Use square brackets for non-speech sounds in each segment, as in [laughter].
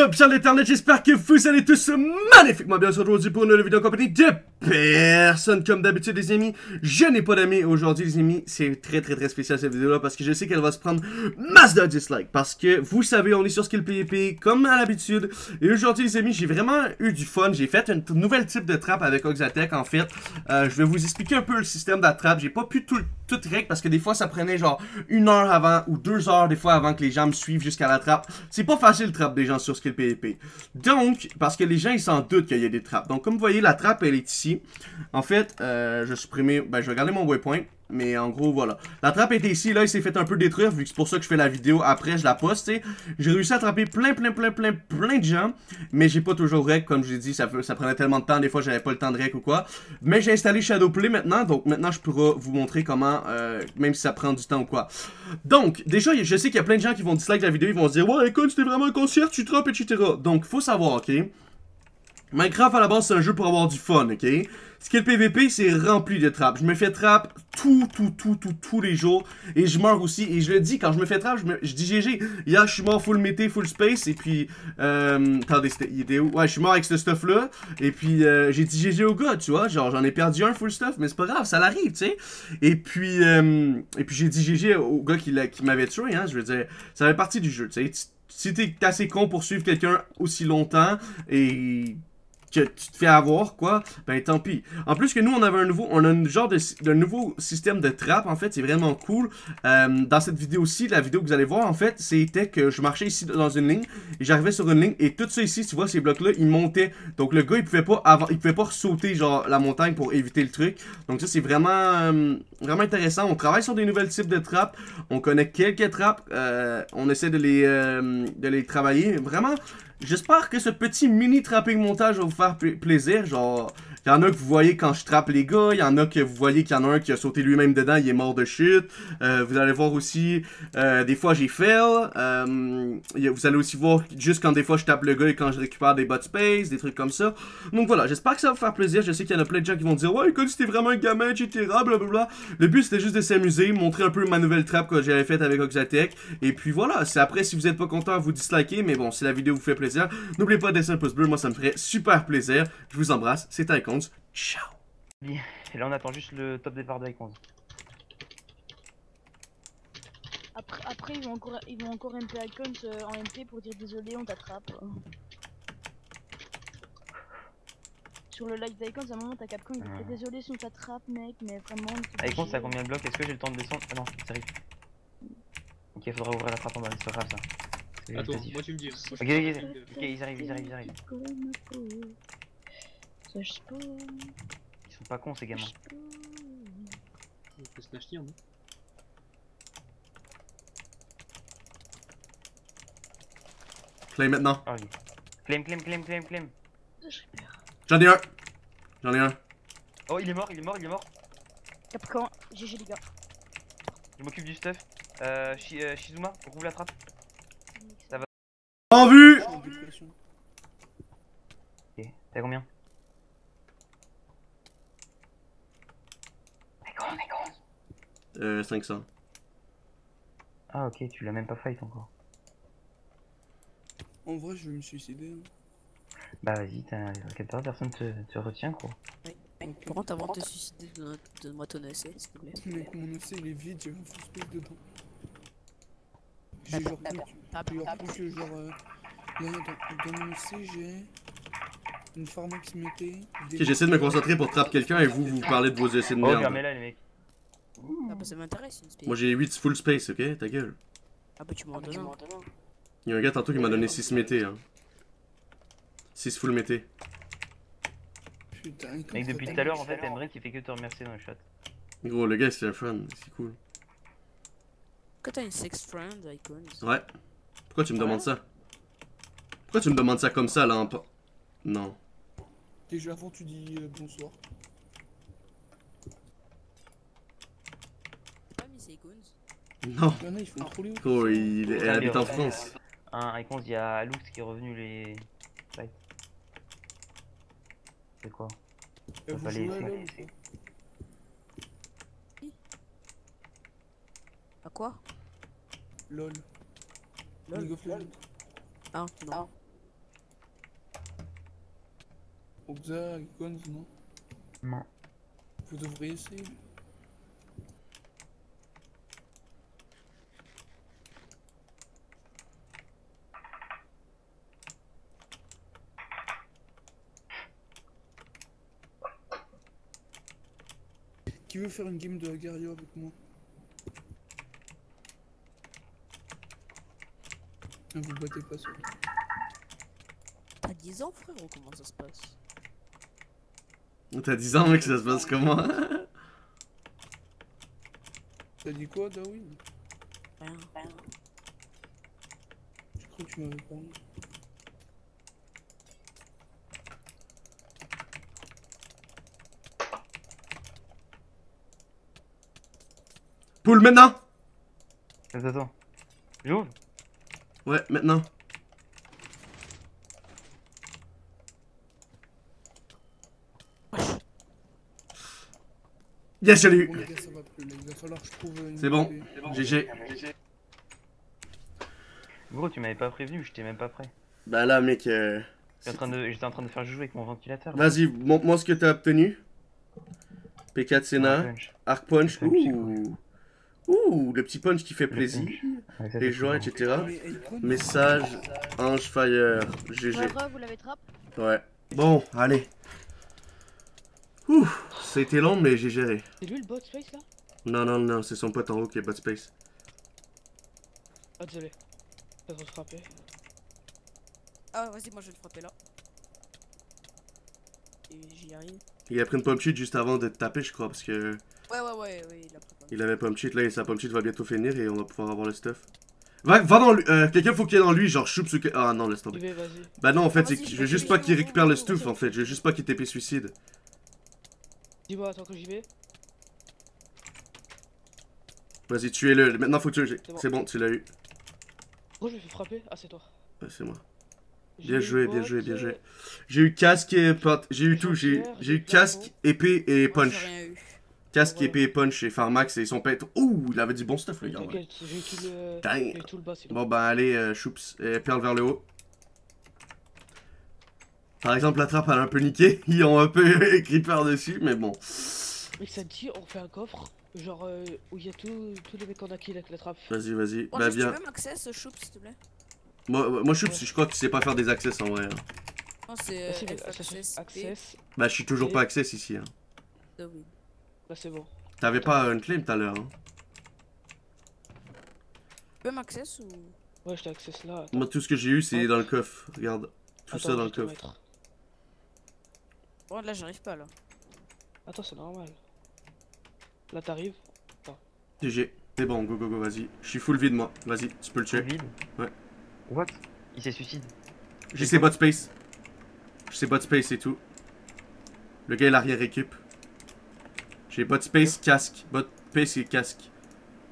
up, Charles l'internet, j'espère que vous allez tous magnifiquement bien aujourd'hui pour une nouvelle vidéo en compagnie de personne comme d'habitude les amis. Je n'ai pas d'amis aujourd'hui les amis, c'est très très très spécial cette vidéo là parce que je sais qu'elle va se prendre masse de dislikes parce que vous savez on est sur Skill PvP comme à l'habitude et aujourd'hui les amis j'ai vraiment eu du fun, j'ai fait une nouvelle type de trappe avec Oxatec en fait. Euh, je vais vous expliquer un peu le système de trappe, j'ai pas pu tout, tout règle parce que des fois ça prenait genre une heure avant ou deux heures des fois avant que les gens me suivent jusqu'à la trappe. C'est pas facile de trappe des gens sur Skill Donc, parce que les gens ils s'en doutent qu'il y a des trappes. Donc comme vous voyez la trappe elle est ici. En fait, euh, je vais supprimer, ben je vais garder mon waypoint. Mais en gros, voilà. La trappe était ici, là, il s'est fait un peu détruire, vu que c'est pour ça que je fais la vidéo après, je la poste, J'ai réussi à attraper plein, plein, plein, plein, plein de gens, mais j'ai pas toujours rec, comme j'ai dit, ça, prenait tellement de temps, des fois j'avais pas le temps de rec ou quoi. Mais j'ai installé Shadowplay maintenant, donc maintenant je pourrai vous montrer comment, euh, même si ça prend du temps ou quoi. Donc, déjà, je sais qu'il y a plein de gens qui vont dislike la vidéo, ils vont se dire, ouais, écoute, c'était vraiment un concert, tu trappes, etc. Donc, faut savoir, ok Minecraft à la base c'est un jeu pour avoir du fun, ok? Skill PVP c'est rempli de trappes. Je me fais trap tout, tout, tout, tout, tous les jours. Et je meurs aussi. Et je le dis, quand je me fais trap, je, dis GG. Hier je suis mort full mété, full space. Et puis, euh, attendez, il était où? Ouais, je suis mort avec ce stuff là. Et puis, euh, j'ai dit GG au gars, tu vois. Genre, j'en ai perdu un full stuff, mais c'est pas grave, ça l'arrive, tu sais. Et puis, euh, et puis j'ai dit GG au gars qui, qui m'avait tué, hein. Je veux dire, ça fait partie du jeu, tu sais. Si t'es assez con pour suivre quelqu'un aussi longtemps et que tu te fais avoir, quoi, ben tant pis. En plus que nous, on avait un nouveau, on a un genre de, nouveau système de trappe, en fait, c'est vraiment cool. Euh, dans cette vidéo-ci, la vidéo que vous allez voir, en fait, c'était que je marchais ici dans une ligne, et j'arrivais sur une ligne, et tout ça ici, tu vois, ces blocs-là, ils montaient. Donc le gars, il pouvait pas avant, il pouvait pas sauter, genre, la montagne pour éviter le truc. Donc ça, c'est vraiment, euh, vraiment intéressant. On travaille sur des nouvelles types de trappes, on connaît quelques trappes, euh, on essaie de les, de les travailler. Vraiment, J'espère que ce petit mini trapping montage va vous faire plaisir. Genre, il y en a que vous voyez quand je trappe les gars. Il y en a que vous voyez qu'il y en a un qui a sauté lui-même dedans. Il est mort de chute. Euh, vous allez voir aussi, euh, des fois j'ai fail. Euh, vous allez aussi voir juste quand des fois je tape le gars et quand je récupère des bot space, des trucs comme ça. Donc voilà, j'espère que ça va vous faire plaisir. Je sais qu'il y en a plein de gens qui vont dire Ouais, écoute, c'était vraiment un gamin, etc. Le but c'était juste de s'amuser, montrer un peu ma nouvelle trappe que j'avais faite avec Oxatec. Et puis voilà, c'est après si vous êtes pas content, vous dislikez. Mais bon, si la vidéo vous fait plaisir, n'oubliez pas de laisser un pouce bleu. Moi, ça me ferait super plaisir. Je vous embrasse. C'est Icons. Ciao. Et là, on attend juste le top départ d'Icons. Après, après, ils vont encore, ils vont encore MP Icons euh, en MP pour dire désolé, on t'attrape. Sur le live d'Icons, à un moment, t'as Capcom qui dit désolé si on t'attrape, mec, mais vraiment. Icons, ça combien de blocs? Est-ce que j'ai le temps de descendre? Ah non, ça arrive. Ok, faudra ouvrir la trappe en bas, c'est pas grave ça. Attends, moi tu me dis. Ok, ok, ok, ils arrivent, ils arrivent, ils arrivent. Ils sont pas cons ces gamins. On peut se lâcher, non Claim maintenant. Ah oui. Claim, claim, claim, claim, claim. J'en ai un. J'en ai un. Oh, il est mort, il est mort, il est mort. Capcom, GG les gars. Je m'occupe du stuff. Euh, euh Shizuma, rouvre la trappe. Ça va. En vue Ok, t'as combien? Euh, 500. Ah ok, tu l'as même pas fight encore. En vrai, je vais me suicider. Hein. Bah vas-y, t'as personne te, te retient quoi. Oui. Par contre, avant de te suicider, donne-moi ton EC, s'il te plaît. Mec, mon EC il est vide, j'ai un full space dedans. J'ai genre plus, genre plus que genre... Euh, là, dans, dans mon EC, j'ai... Une pharma qui se mettait... Ok, j'essaie de me concentrer pour trapper quelqu'un et vous, vous parlez de vos essais de merde. Oh, là les mecs. Ah bah ça m'intéresse une space. Moi j'ai 8 full space, ok? Ta gueule. Ah bah tu m'en donnes un. Il y a un gars tantôt qui m'a donné 6 mété. Hein. 6 full mété. Putain, Mec, depuis tout à l'heure, en fait, Emre qui fait que te remercier dans le chat. Gros, le gars c'est un fan, c'est cool. Pourquoi t'as une sex friend, Icons Ouais. Pourquoi tu me demandes ça? Pourquoi tu me demandes ça comme ça là en... Non. Déjà avant tu dis euh, bonsoir. Non. Oh, il est, elle habite en France. Un réponse, il y a Lux qui est revenu les. C'est quoi? On peut pas les laisser. À quoi? LOL. LOL. League of Legends. Ah, ah, non. Oxa, Gons, non? Non. Vous devriez essayer. Qui veut faire une game de Agario avec moi Ah, Vous battez pas ça. T'as 10 ans, frérot, comment ça se passe? T'as 10 ans, mec, ça se passe comment? T'as dit quoi, Darwin? Rien. Je crois que tu m'avais parlé? Poule, maintenant Attends, attends. J'ouvre Ouais, maintenant. Yes, je l'ai Bon, eu les gars, ça va plus là. Il va falloir que je trouve une. C'est bon. GG. Gros, tu m'avais pas prévenu, j'étais même pas prêt. Bah là, mec, euh... J'étais en train de, j'étais en train de faire jouer avec mon ventilateur. Vas-y, montre-moi ce que t'as obtenu. P4 Senna, Punch. Arc Punch, Punch, c'est ouh Ouh, le petit punch qui fait plaisir. Les cool. etc. Message, Ange Fire, GG. Ouais, re, vous l'avez trap Ouais. Bon, allez. Ouh, c'était long, mais j'ai géré. C'est lui le bot space là? Non, non, non, c'est son pote en haut qui pas de space. Ah, désolé. Ça va se frapper. Ah, vas-y, moi je vais le frapper là. Et j'y arrive. Il a pris une pump cheat juste avant de te taper, je crois, parce que Ouais, ouais, ouais, ouais, il a pris il avait pump cheat là et sa pump cheat va bientôt finir et on va pouvoir avoir le stuff. Va, va dans lui, euh, quelqu'un faut qu'il y ait dans lui, genre choupe ce que. Ah non, laisse tomber. Bah non, en fait, je veux juste pas qu'il récupère le stuff en fait, je veux juste pas qu'il TP suicide. Dis-moi, attends que j'y vais. Vas-y, tuez-le, maintenant faut que tu. C'est bon, tu l'as eu. Gros, je me fais frapper? Ah, c'est toi. Ouais, c'est moi. Bien joué, bien joué, bien joué. J'ai eu casque et pot- j'ai eu tout, j'ai eu casque, épée et punch. Casque, Ouais. épée et punch et Pharmax et son pète. Ouh, il avait du bon stuff le gars. ouais. J'ai eu tout le. Tout le bas, c'est Bon bah allez, euh, choups, et perle vers le haut. Par exemple, la trappe elle a un peu niqué, [laughs] ils ont un peu [laughs] écrit par-dessus, mais bon. Mec, ça te dit, on fait un coffre. Genre euh, où il y a tous tous les mecs qu'on a kill avec la trappe. Vas-y, vas-y, Bon, bah juste, tu viens. peux m'access, Choup, s'il te plaît Moi, moi choups, je crois qu'il sait pas faire des access en vrai. hein. Non, c'est Ah, si, euh, mais access. Bah je suis toujours pas access ici. Hein. Darwin. Là, c'est bon. T'avais pas un claim tout à l'heure. Hein. Tu peux m'access ou? Ouais, je t'ai access là. Attends, Moi tout ce que j'ai eu c'est dans le coffre. Regarde, tout attends, ça dans le coffre. mettre. Bon, là, j'arrive pas là. Attends, c'est normal. Là, t'arrives? GG. C'est bon, go go go, vas-y. Je suis full vide moi. Vas-y, tu peux le tuer. Vide Ouais. What? Il s'est suicide. J'ai ses bot space. J'ai ses bot space et tout. Le gars il a rien récup. J'ai bot space, casque. Bot space et casque.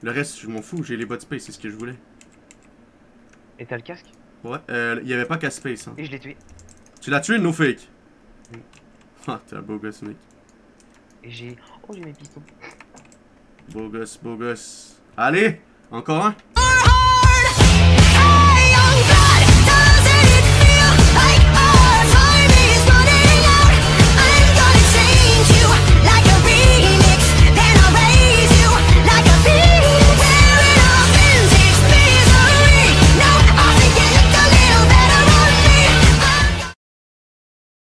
Le reste, je m'en fous, j'ai les bot space, c'est ce que je voulais. Et t'as le casque? Ouais, euh, il y avait pas casque space. Hein. Et je l'ai tué. Tu l'as tué, no fake Oui. [laughs] Ah, t'es un beau gosse, mec. Et j'ai. Oh, j'ai mes pistons. Beau gosse, beau gosse. Allez, encore un